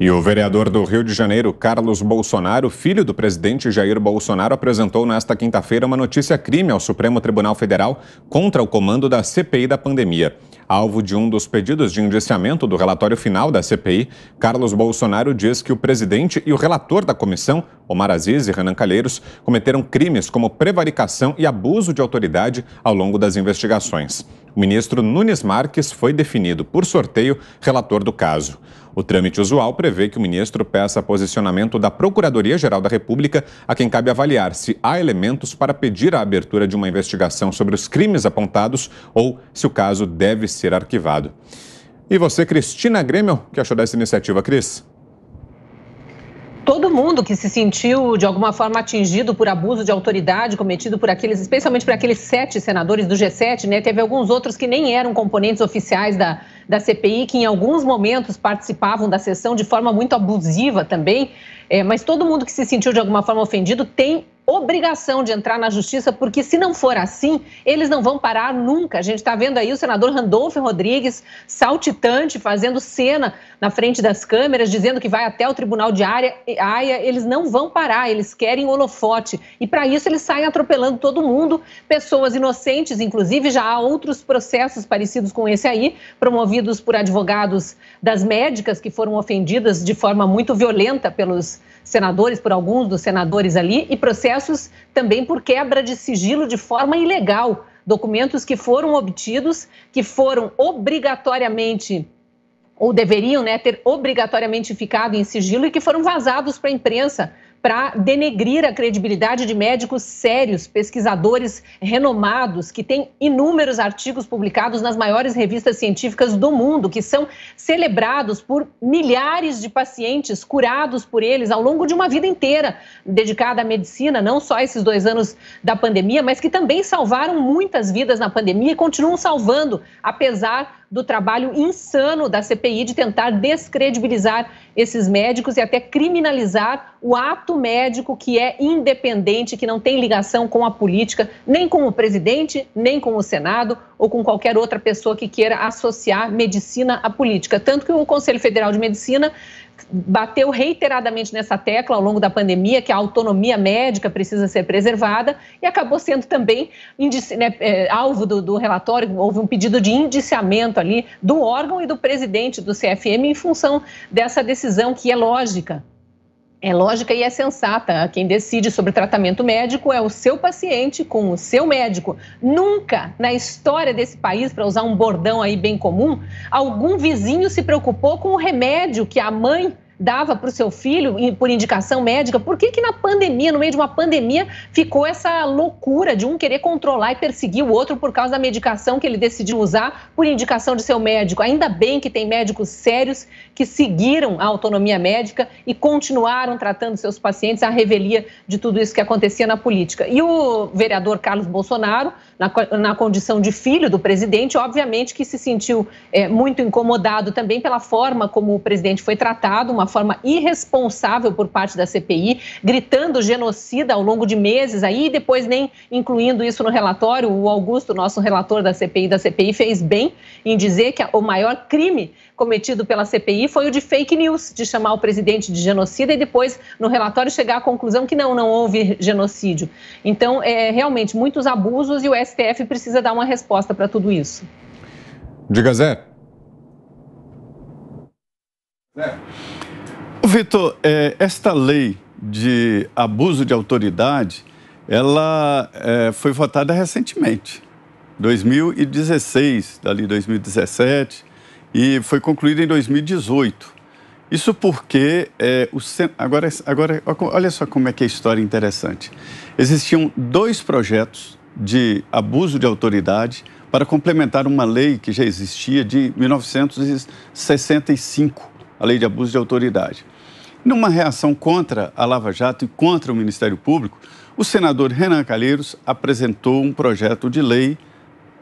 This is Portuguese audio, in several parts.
E o vereador do Rio de Janeiro, Carlos Bolsonaro, filho do presidente Jair Bolsonaro, apresentou nesta quinta-feira uma notícia crime ao Supremo Tribunal Federal contra o comando da CPI da pandemia. Alvo de um dos pedidos de indiciamento do relatório final da CPI, Carlos Bolsonaro diz que o presidente e o relator da comissão, Omar Aziz e Renan Calheiros, cometeram crimes como prevaricação e abuso de autoridade ao longo das investigações. O ministro Nunes Marques foi definido por sorteio relator do caso. O trâmite usual prevê que o ministro peça posicionamento da Procuradoria-Geral da República, a quem cabe avaliar se há elementos para pedir a abertura de uma investigação sobre os crimes apontados ou se o caso deve ser arquivado. E você, Cristina Grêmio, que achou dessa iniciativa, Cris? todo mundo que se sentiu de alguma forma atingido por abuso de autoridade cometido por aqueles, especialmente por aqueles sete senadores do G7, né? Teve alguns outros que nem eram componentes oficiais da, da CPI, que em alguns momentos participavam da sessão de forma muito abusiva também. É, mas todo mundo que se sentiu de alguma forma ofendido tem obrigação de entrar na justiça, porque se não for assim, eles não vão parar nunca. A gente está vendo aí o senador Randolfo Rodrigues saltitante, fazendo cena na frente das câmeras, dizendo que vai até o tribunal de área, Aia. Eles não vão parar, eles querem holofote. E para isso eles saem atropelando todo mundo, pessoas inocentes, inclusive já há outros processos parecidos com esse aí, promovidos por advogados das médicas que foram ofendidas de forma muito violenta pelos senadores, por alguns dos senadores ali, e processos também por quebra de sigilo de forma ilegal. Documentos que foram obtidos, que foram obrigatoriamente ou deveriam né, ter obrigatoriamente ficado em sigilo e que foram vazados para a imprensa para denegrir a credibilidade de médicos sérios, pesquisadores renomados, que têm inúmeros artigos publicados nas maiores revistas científicas do mundo, que são celebrados por milhares de pacientes curados por eles ao longo de uma vida inteira dedicada à medicina, não só esses dois anos da pandemia, mas que também salvaram muitas vidas na pandemia e continuam salvando, apesar do trabalho insano da CPI de tentar descredibilizar esses médicos e até criminalizar o ato médico que é independente, que não tem ligação com a política, nem com o presidente, nem com o Senado ou com qualquer outra pessoa que queira associar medicina à política. Tanto que o Conselho Federal de Medicina bateu reiteradamente nessa tecla ao longo da pandemia que a autonomia médica precisa ser preservada e acabou sendo também indici, né, é, alvo do, do, relatório. Houve um pedido de indiciamento ali do órgão e do presidente do CFM em função dessa decisão que é lógica. É lógica e é sensata. Quem decide sobre tratamento médico é o seu paciente com o seu médico. Nunca na história desse país, para usar um bordão aí bem comum, algum vizinho se preocupou com o remédio que a mãe dava para o seu filho por indicação médica, por que, que na pandemia, no meio de uma pandemia, ficou essa loucura de um querer controlar e perseguir o outro por causa da medicação que ele decidiu usar por indicação de seu médico? Ainda bem que tem médicos sérios que seguiram a autonomia médica e continuaram tratando seus pacientes à revelia de tudo isso que acontecia na política. E o vereador Carlos Bolsonaro, na, na condição de filho do presidente, obviamente que se sentiu é, muito incomodado também pela forma como o presidente foi tratado, uma forma irresponsável por parte da CPI, gritando genocida ao longo de meses aí, e depois nem incluindo isso no relatório. O Augusto, nosso relator da CPI da CPI, fez bem em dizer que o maior crime cometido pela CPI foi o de fake news, de chamar o presidente de genocida e depois, no relatório, chegar à conclusão que não, não houve genocídio. Então, é realmente muitos abusos e o STF precisa dar uma resposta para tudo isso. Diga, Zé. Zé. Vitor, é, esta lei de abuso de autoridade, ela é, foi votada recentemente, 2016, dali 2017, e foi concluída em 2018. Isso porque é, o, agora, agora, olha só como é que é a história interessante. Existiam dois projetos de abuso de autoridade para complementar uma lei que já existia de 1965, a lei de abuso de autoridade. Numa reação contra a Lava Jato e contra o Ministério Público, o senador Renan Calheiros apresentou um projeto de lei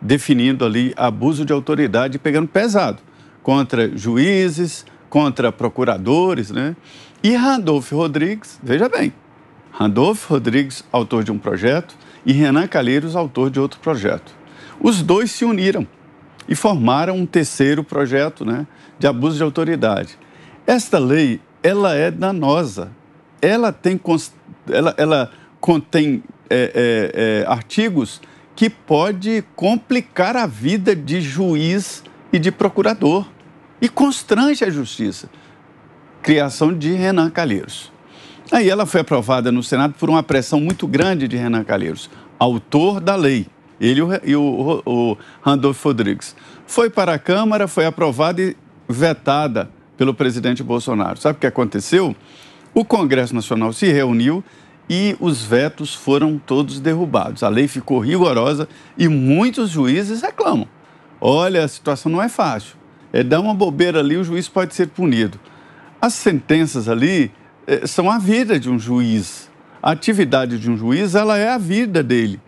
definindo ali abuso de autoridade, pegando pesado contra juízes, contra procuradores, né? E Randolph Rodrigues, veja bem, Randolph Rodrigues, autor de um projeto, e Renan Calheiros, autor de outro projeto. Os dois se uniram e formaram um terceiro projeto né, de abuso de autoridade. Esta lei, ela é danosa. Ela tem, ela, ela contém é, é, é, artigos que pode complicar a vida de juiz e de procurador e constrange a justiça. Criação de Renan Calheiros. Aí ela foi aprovada no Senado por uma pressão muito grande de Renan Calheiros, autor da lei, ele e o, o Randolfo Rodrigues. Foi para a Câmara, foi aprovada e vetada pelo presidente Bolsonaro. Sabe o que aconteceu? O Congresso Nacional se reuniu e os vetos foram todos derrubados. A lei ficou rigorosa e muitos juízes reclamam. Olha, a situação não é fácil. É dar uma bobeira ali, o juiz pode ser punido. As sentenças ali é, são a vida de um juiz. A atividade de um juiz, ela é a vida dele.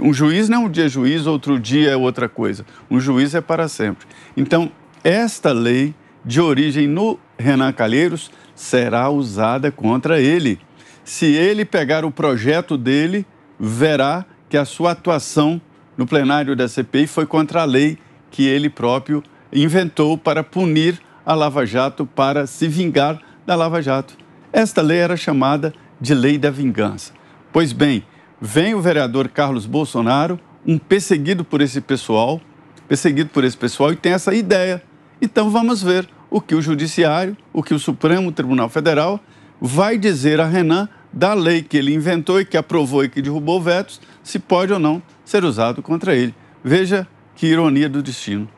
Um juiz não é um dia juiz, outro dia é outra coisa. Um juiz é para sempre. Então, esta lei de origem no Renan Calheiros será usada contra ele. Se ele pegar o projeto dele, verá que a sua atuação no plenário da CPI foi contra a lei que ele próprio inventou para punir a Lava Jato, para se vingar da Lava Jato. Esta lei era chamada de Lei da Vingança. Pois bem, vem o vereador Carlos Bolsonaro, um perseguido por esse pessoal, perseguido por esse pessoal e tem essa ideia. Então vamos ver o que o Judiciário, o que o Supremo Tribunal Federal vai dizer a Renan da lei que ele inventou e que aprovou e que derrubou vetos, se pode ou não ser usado contra ele. Veja que ironia do destino.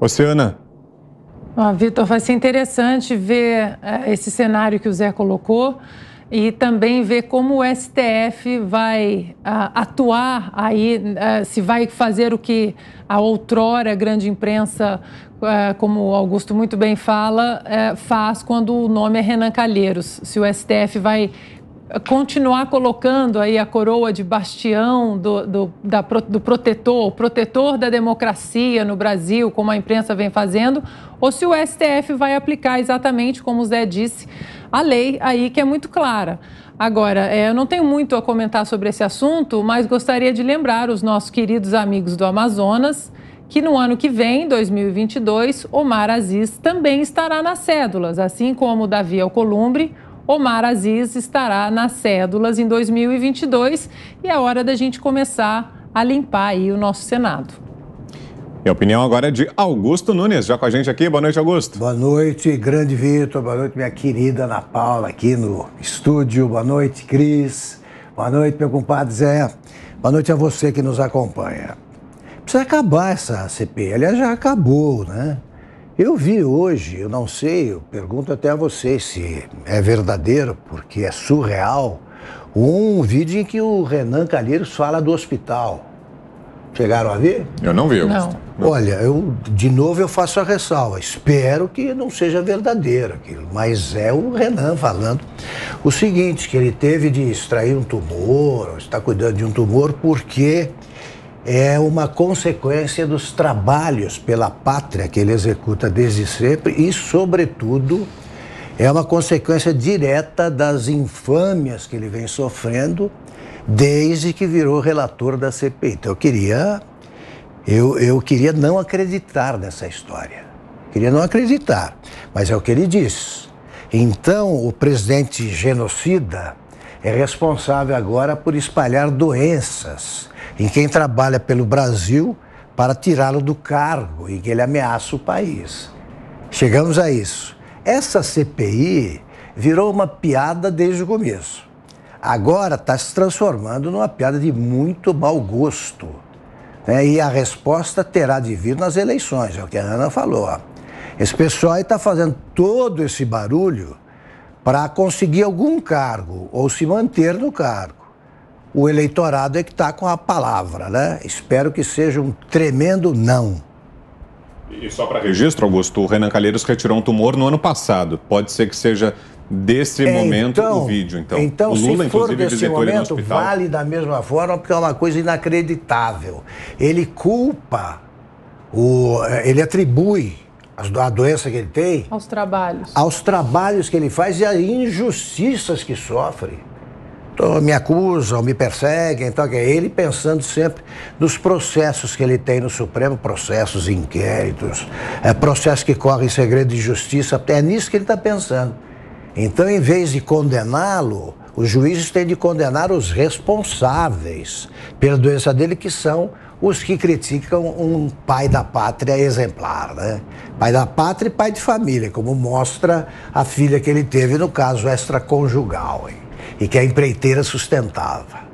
Oceana. Ah, Vitor, vai ser interessante ver uh, esse cenário que o Zé colocou e também ver como o STF vai uh, atuar aí, uh, se vai fazer o que a outrora grande imprensa, uh, como Augusto muito bem fala, faz quando o nome é Renan Calheiros. Se o STF vai continuar colocando aí a coroa de bastião do, do, da, do protetor, protetor da democracia no Brasil, como a imprensa vem fazendo, ou se o STF vai aplicar exatamente como o Zé disse, a lei aí que é muito clara. Agora, é, eu não tenho muito a comentar sobre esse assunto, mas gostaria de lembrar os nossos queridos amigos do Amazonas que no ano que vem, 2022, Omar Aziz também estará nas cédulas, assim como Davi Alcolumbre, Omar Aziz estará nas cédulas em 2022 e é hora da gente começar a limpar aí o nosso Senado. E a opinião agora é de Augusto Nunes, já com a gente aqui. Boa noite, Augusto. Boa noite, grande Vitor. Boa noite, minha querida Ana Paula, aqui no estúdio. Boa noite, Cris. Boa noite, meu compadre Zé. Boa noite a você que nos acompanha. Precisa acabar essa CPI. Aliás, já acabou, né? Eu vi hoje, eu não sei, eu pergunto até a vocês se é verdadeiro, porque é surreal, um vídeo em que o Renan Calheiros fala do hospital. Chegaram a ver? Eu não vi. Não. Olha, eu de novo eu faço a ressalva. Espero que não seja verdadeiro aquilo, mas é o Renan falando o seguinte, que ele teve de extrair um tumor, está cuidando de um tumor porque é uma consequência dos trabalhos pela pátria que ele executa desde sempre e, sobretudo, é uma consequência direta das infâmias que ele vem sofrendo desde que virou relator da CPI. Então eu queria, eu, eu queria não acreditar nessa história. Queria não acreditar, mas é o que ele diz. Então o presidente genocida é responsável agora por espalhar doenças em quem trabalha pelo Brasil para tirá-lo do cargo e que ele ameaça o país. Chegamos a isso. Essa CPI virou uma piada desde o começo agora está se transformando numa piada de muito mau gosto. Né? E a resposta terá de vir nas eleições, é o que a Ana falou. Ó. Esse pessoal está fazendo todo esse barulho para conseguir algum cargo ou se manter no cargo. O eleitorado é que está com a palavra, né? Espero que seja um tremendo não. E só para registro, Augusto, o Renan Calheiros retirou um tumor no ano passado. Pode ser que seja desse momento então, o vídeo, então. Então, o Lula, se for desse momento, vale da mesma forma, porque é uma coisa inacreditável. Ele culpa, o, ele atribui a doença que ele tem... Aos trabalhos. Aos trabalhos que ele faz e às injustiças que sofre. me acusam, me perseguem, então é ele pensando sempre nos processos que ele tem no Supremo, processos, inquéritos, é, processos que correm em segredo de justiça, é nisso que ele está pensando. Então, em vez de condená-lo, os juízes têm de condenar os responsáveis pela doença dele, que são os que criticam um pai da pátria exemplar, né? Pai da pátria e pai de família, como mostra a filha que ele teve no caso extraconjugal, hein? e que a empreiteira sustentava.